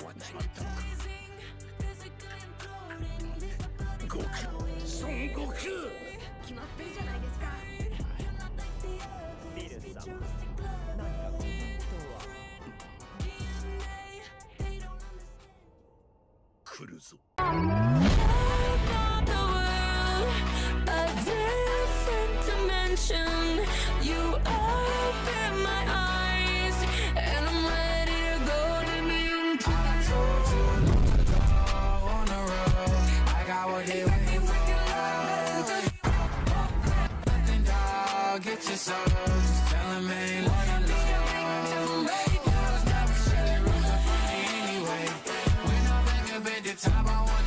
what I 悟空孫悟空決まってるじゃないですかビレス様何かは来るぞ。your soul. Just tell him I ain't letting go. Now it's not for sure. Rooms are funny anyway. When I'm back up at the top, I want.